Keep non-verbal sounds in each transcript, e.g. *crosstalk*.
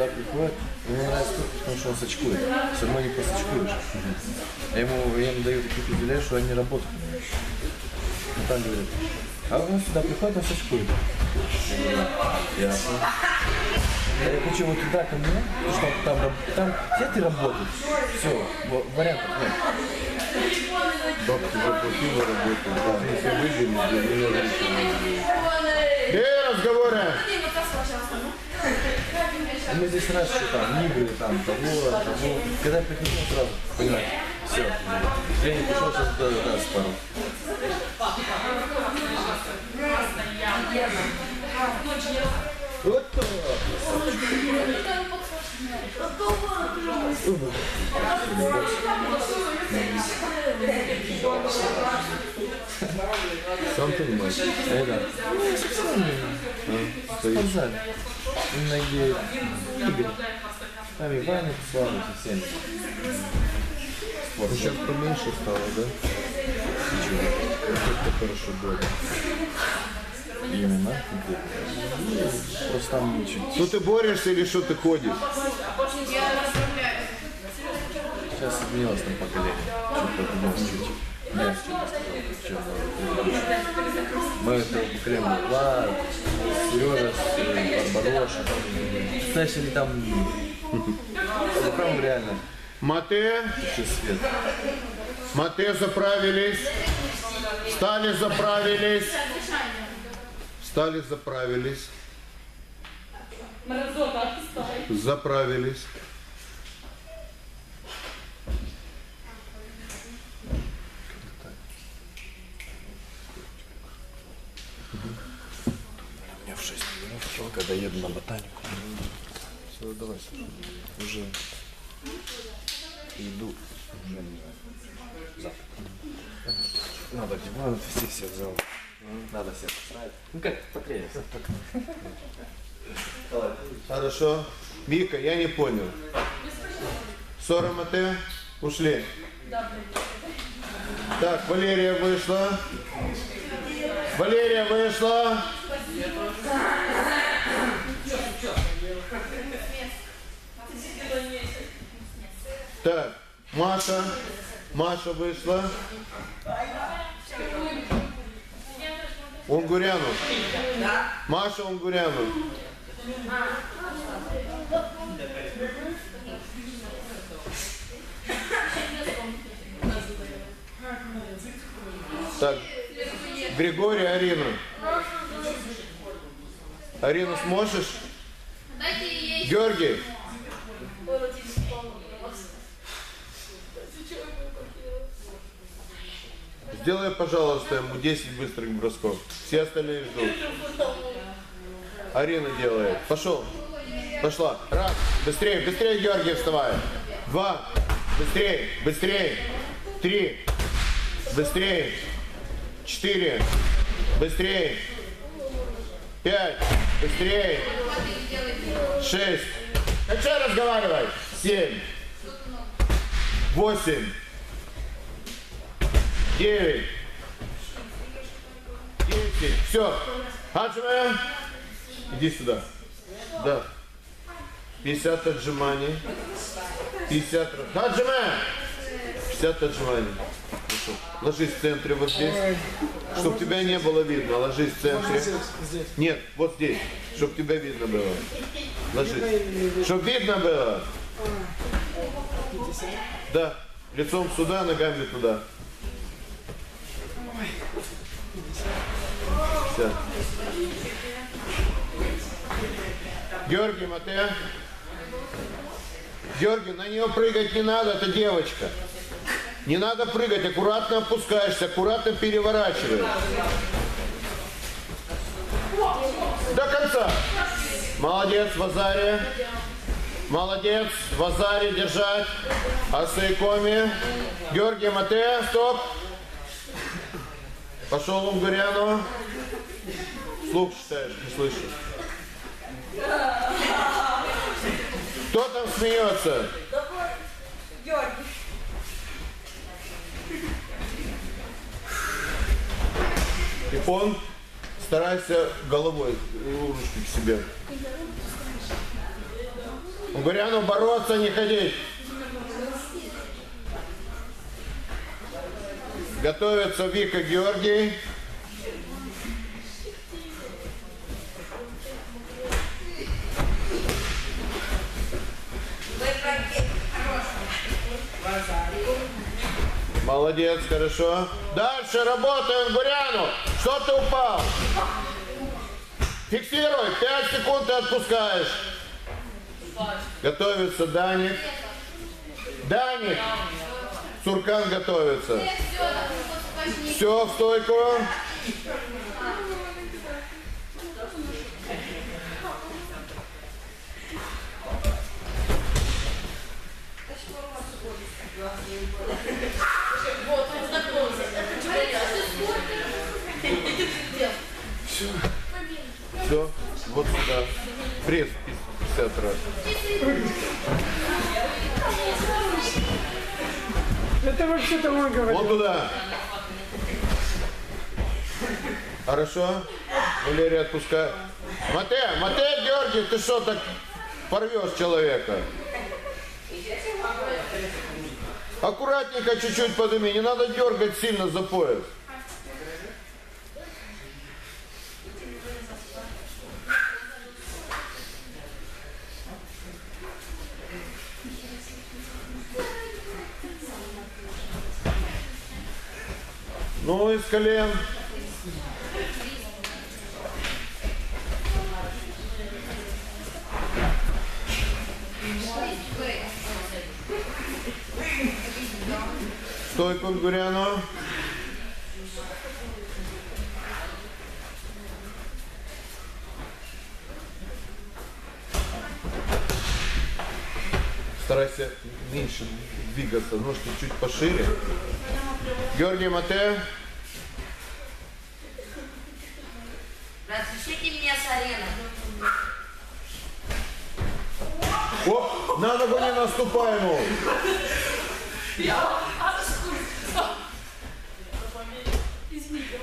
сюда приходит, ему нравится только потому, что он сочкует. Все равно не посочкуешь. Я ему, я ему даю такие определения, что они работают. Он так говорит. А он сюда приходит, он сочкует. Я говорю, Ясно. Я хочу вот туда ко мне, потому что там, там где ты работаешь? Все, вариантов нет. Бабки заплатила работу. Да. Если выгодно, для меня Где разговоры? А Мы здесь раз что там, игры, там, того, того. Когда я приходил, сразу, понимаешь, все. Тренинг пришел, сейчас да, да, спару. Вот то. Сам понимаешь. Это. Ну, не. Спортзаль. Многие Игорь. Там и Ваня Слава, со всеми. Ну, сейчас поменьше стало, да? Ничего. Как-то хорошо было. Именно. Ну, Просто там чуть Ну ты борешься или что ты ходишь? Сейчас изменилось там поколение. Чуть подумалось чуть. Мягче стало. Чем Мы этого поколения Влад, Сережа, с- Барбароша. Начали там... Ну, там реально Мате, свет. Мате заправились. Стали заправились. Стали заправились. Заправились. У меня в 6 минут, когда еду на ботанику. Все, давай, Саша. Уже иду. Уже не знаю. Завтра. Надо диван отвезти всех в зал. Надо всех поставить. Ну как, потренься. Хорошо. Вика, я не понял. Ссора Мате? Ушли. Так, Валерия вышла. Валерия вышла. Так, Маша. Маша вышла. Унгуряну. Маша Унгуряну. Так, Григорий, Арину. Арину сможешь? Георгий, сделай, пожалуйста, ему 10 быстрых бросков. Все остальные ждут. Арина делает. Пошел. Пошла. Раз. Быстрее, быстрее, Георгий, вставай. Два. Быстрее, быстрее. Три. Быстрее. Четыре. Быстрее. Пять. Быстрее. Шесть. А что разговаривать? Семь. Восемь. Девять. Десять. Все. Хаджиме. Иди сюда. Да. 50 отжиманий. 50 раз. Хаджиме. 50 отжиманий. Ложись в центре вот здесь. Чтобы тебя не было видно. Ложись в центре. Нет, вот здесь. Чтобы тебя видно было. Ложись. Чтобы видно было. Да. Лицом сюда, ногами туда. 50. Георгий Матея. Георгий, на нее прыгать не надо, это девочка. Не надо прыгать, аккуратно опускаешься, аккуратно переворачиваешь. До конца. Молодец, Вазаре. Молодец, Вазаре держать. Асайкоми. Георгий Матея, стоп. Пошел Унгуряну. Слух читаешь, не слышу. Кто там смеется? Георгий. Ипон, старайся головой ручки к себе. Угуряну бороться, не ходить. Готовятся Вика, Георгий. Молодец, хорошо. Дальше работаем Буряну. Что ты упал? Фиксируй. 5 секунд ты отпускаешь. Готовится Даник. Даник. Суркан готовится. Все, в стойку. Вот, Джулия. Все, вот сюда. Пресс 50 раз. Это вообще-то он говорит. Вот туда. Хорошо. Валерий, отпускай. Матей, Матей, Георгий, ты что так порвешь человека? Аккуратненько чуть-чуть подними, не надо дергать сильно за пояс. Ну, из колен. Стойку к Гуряну. Старайся меньше двигаться, ножки чуть пошире. Георгий Мате. Разрешите меня с арены. О, на ногу не наступай ему.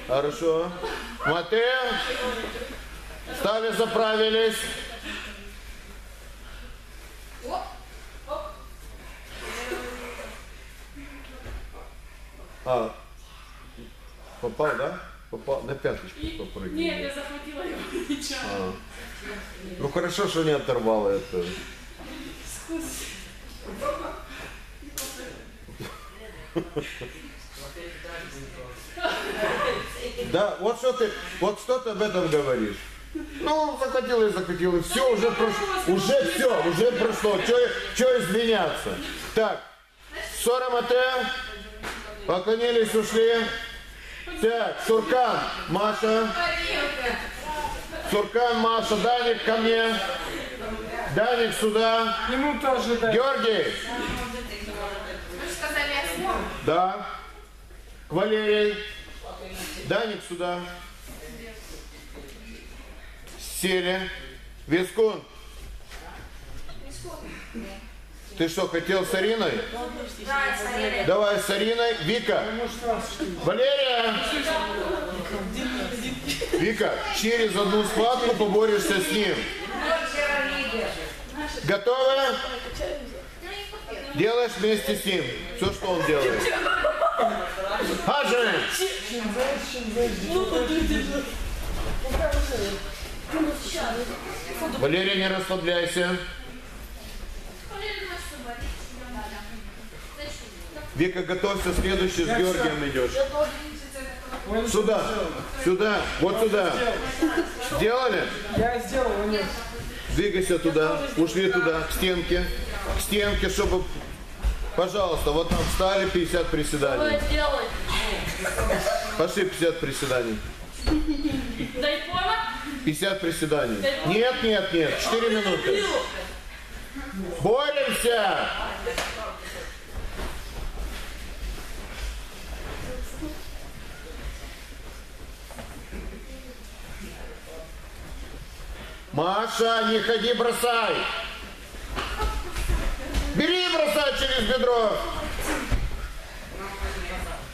Хорошо. Мате. Стали, заправились. А, попал, да? Попал, на пяточку попрыгнул. Нет, я захватила его плеча. А. Ну хорошо, что не оторвало это. *laughs* Да, вот что ты, вот что ты об этом говоришь. Ну, захотел и захотел, и все, уже прошло, уже все, уже прошло, что изменяться. Так, Сора Мате, поклонились, ушли. Так, Суркан, Маша. Суркан, Маша, Даник ко мне. Даник сюда. Ему тоже дай. Георгий. Вы же сказали, я смог. Да. К Валерий. Даник сюда. Сели. Вискун. Ты что, хотел с Ариной? Давай с Ариной. Вика. Валерия. Вика, через одну схватку поборешься с ним. Готовы? Делаешь вместе с ним. Все, что он делает. Хаджи! Валерия, не расслабляйся. Вика, готовься, следующий с Георгием идешь. Сюда, сюда, вот сюда. Сделали? Я сделал, него. Двигайся туда, ушли туда, к стенке, к стенке, чтобы... Пожалуйста, вот там встали 50 приседаний. Делай. Пошли 50 приседаний. Дай повод. 50 приседаний. Нет, нет, нет, 4 минуты. Боремся! Маша, не ходи, бросай! Бросай через бедро!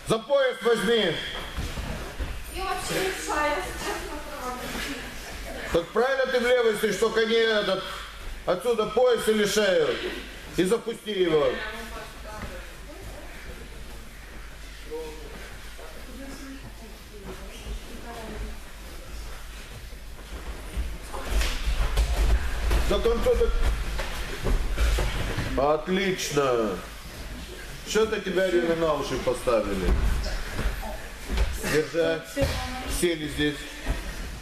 За пояс возьми! Мешает. Так правильно ты в левый стоишь, только не этот, отсюда пояс или шею и запусти его. До конца. Отлично. Что-то тебя Рина на уши поставили. Держать. Сели здесь.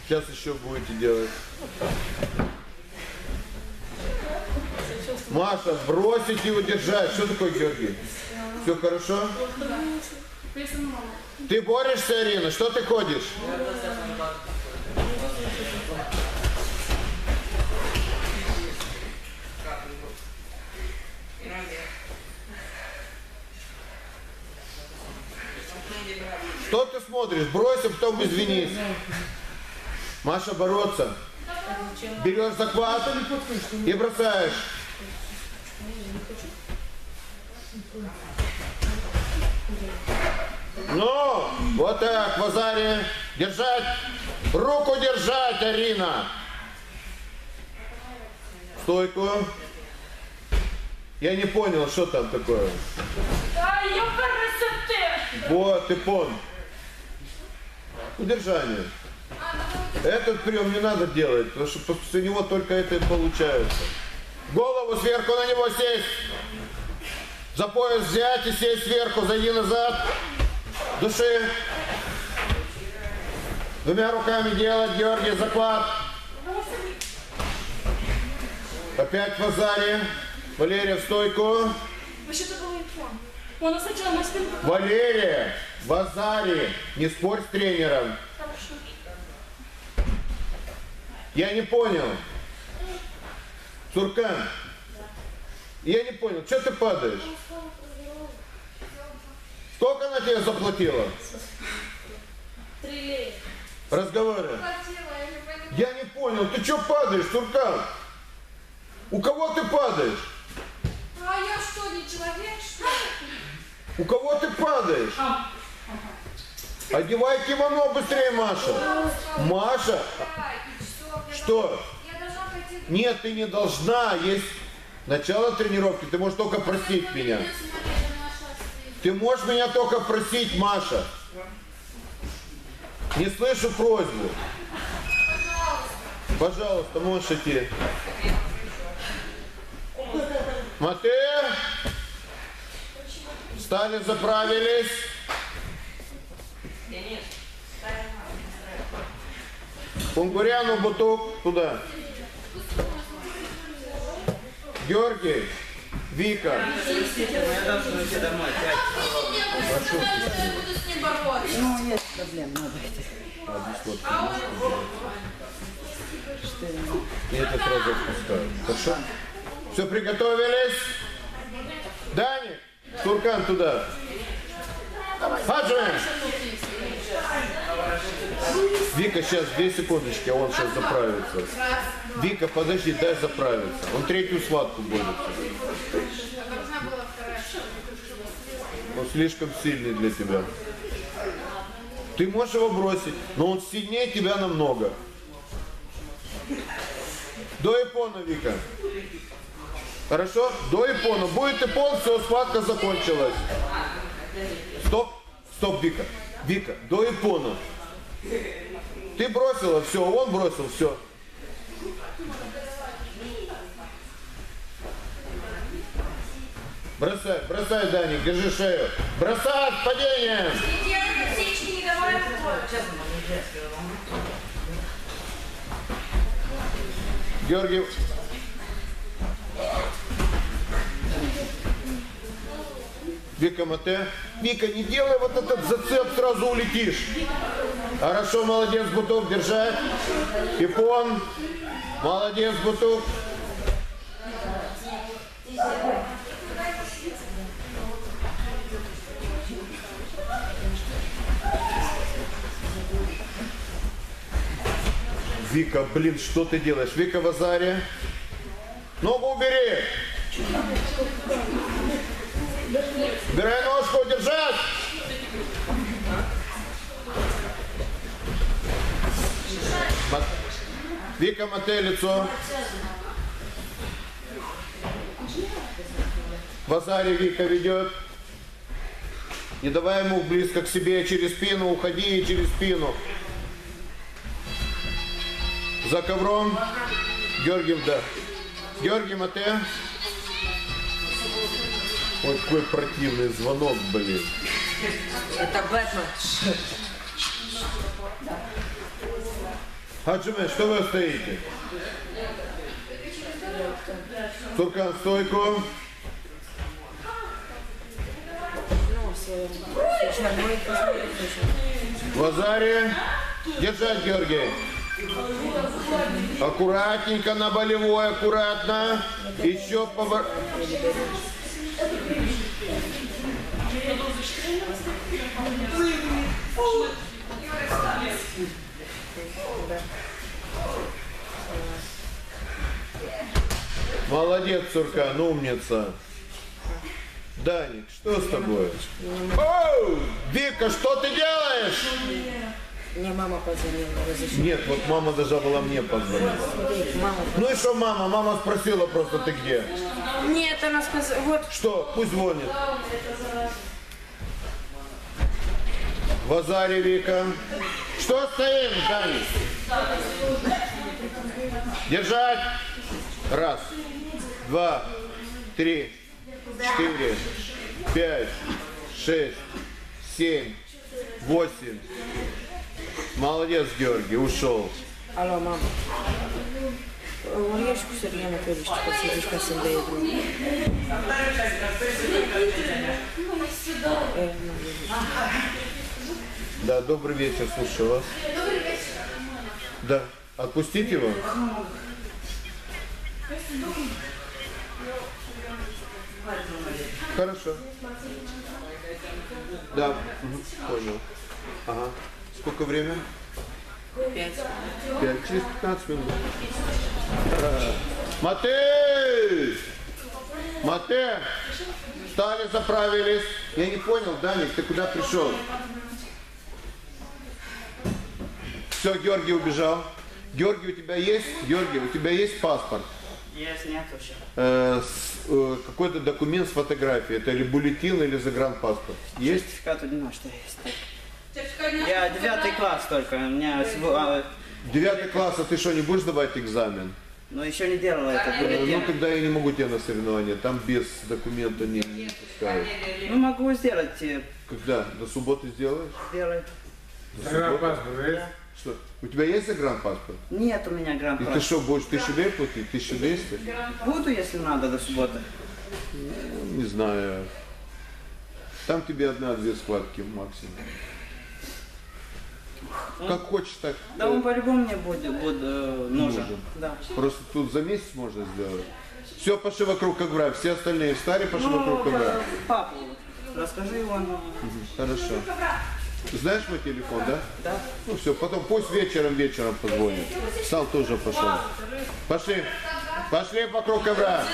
Сейчас еще будете делать. Маша, бросить и удержать. Что такое, Георгий? Все хорошо? Ты борешься, Арина? Что ты ходишь? Что ты смотришь? Брось, а потом извинись. Маша, бороться. Берешь захват и бросаешь. Ну, вот так, в азаре. Держать. Руку держать, Арина. Стойку. Я не понял, что там такое. Ай, я красоты! Вот, ты понял. Удержание. Этот прием не надо делать, потому что после него только это и получается. Голову сверху на него сесть. За пояс взять и сесть сверху, зайди назад. Души. Двумя руками делать, Георгий, заклад. Опять в азаре. Валерия, в стойку. Вообще-то был iPhone. Он сначала на спинку. Валерия, в азаре. Не спорь с тренером. Я не понял. Суркан. Я не понял, что ты падаешь? Сколько она тебе заплатила? Трилей. Разговаривай. Я не понимаю. Я не понял, ты что падаешь, Суркан? У кого ты падаешь? А я что, не человек, что ли? У кого ты падаешь? Одевай кимоно быстрее, Маша. Маша, что? Нет, ты не должна. Есть начало тренировки. Ты можешь только просить меня. Ты можешь меня только просить, Маша. Не слышу просьбу. Пожалуйста, можешь идти. Матея. Встали, заправились. Кунгуряну, бутук, туда. Георгий, Вика. Ну, нет проблем, надо. Это сразу отпускаю. Хорошо? Все, приготовились? Даник, Туркан туда. Хаджи! Вика, сейчас, две секундочки, а он сейчас заправится. Вика, подожди, дай заправиться. Он третью схватку будет. Вторая. Он слишком сильный для тебя. Ты можешь его бросить, но он сильнее тебя намного. До Япона, Вика. Хорошо? До Япона. Будет Япон, все, схватка закончилась. Стоп, стоп, Вика. Вика, до Япона. Ты бросила, все, он бросил, все. Бросай, бросай, Даник, держи шею. Бросай с падением. Не. Георгий. Вика Мате. Вика, не делай вот этот зацеп, сразу улетишь. Хорошо, молодец, Бутук, держать. Ипон. Молодец, Бутук. Вика, блин, что ты делаешь? Вика в азаре. Ногу убери. Бирай ножку, держать! Вика, мотай лицо. Базари Вика ведет. Не давай ему близко к себе, через спину уходи и через спину. За ковром. Георгий вдох. Георгий Мате. Ой, какой противный звонок, блин. Это Бэтмен. Хаджиме, что вы стоите? Туркан, стойку. В Азаре. Держать, Георгий. Аккуратненько на болевой, аккуратно. Еще повор... Молодец, Суркан, умница. Даник, что с тобой? Вика, что ты делаешь? Мне мама позвонила, разрешила. Нет, вот мама должна была мне позвонить. Ну и что мама? Мама спросила просто, ты где? Нет, она сказала, вот, Что? Пусть звонит. В Азаре, Вика. Что стоим, Даник? Держать. Раз, два, три, четыре, пять, шесть, семь, восемь. Молодец, Георгий, ушел. алло, мама. Орешку Сергея Анатольевича посидишь на себе Да, добрый вечер, слушаю вас. Да, отпустить его? Хорошо. Да, понял. Ага. Сколько время? Пять. Пять, через 15 минут. Матей! Матей! Встали, заправились. Я не понял, Даник, ты куда пришел? Все, Георгий убежал. Георгий, у тебя есть? Георгий, у тебя есть паспорт? Есть, нет вообще. Э, с- э, какой-то документ с фотографией. Это или бюллетень, или загранпаспорт. Есть? Сертификат у него что есть. Я девятый класс только, у меня а, Девятый класс, а ты что, не будешь давать экзамен? но еще не делала это Ну, тогда я не могу тебя на соревнования. Там без документа не, не пускают. Ну могу сделать, э, Когда? До субботы сделаешь? сделай. До субботы? Что? У тебя есть загранпаспорт? Нет у меня И грамм ты что, будешь тысячу лет платить? 1200? Буду, если надо, до субботы. Не знаю. Там тебе одна-две складки максимум. Как хочешь, так. Да он по-любому мне будет, будет э, нужен. Нужен. Да. Просто тут за месяц можно сделать. Все, пошли вокруг ковра. Все остальные встали, пошли вокруг Ну, ковра. э, папу, расскажи его. ну, Хорошо. Знаешь мой телефон, да? Да. Ну все, потом пусть вечером вечером позвонит. Сам тоже пошел. Пошли. Пошли вокруг ковра.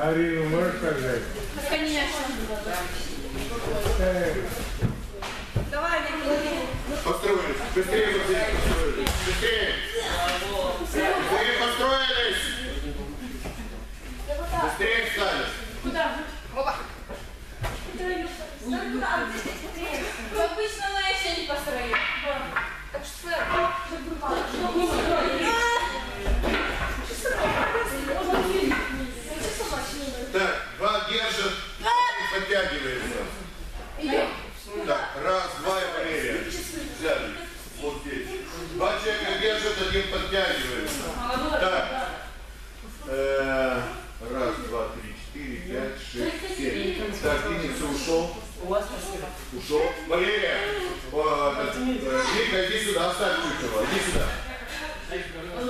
Арину можешь пожать? Конечно. Построились. Быстрее, быстрее построились. Быстрее встали. Обычно она еще не построит. Так что... Так, два держат, и подтягивается. Так, раз, два и Валерия. Взяли. Вот здесь. Два человека держат, один подтягивается. Так. Э, Раз, два, три, четыре, пять, шесть, семь. Так, Денис ушел. Ушел. Валерия, этот, э, Вика, иди сюда, оставь чуть его. Иди сюда.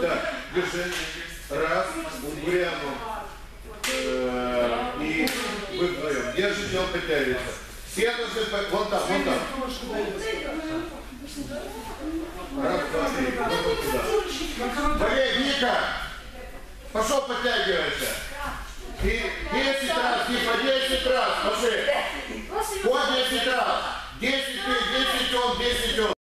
Так, держи. Раз, Угряну. Э, И вы вдвоем. Держите, он подтягивается. Все должны, по- вон там, вон там. Раз, два, три. Вот туда. Валерий, Ника, пошел подтягивайся.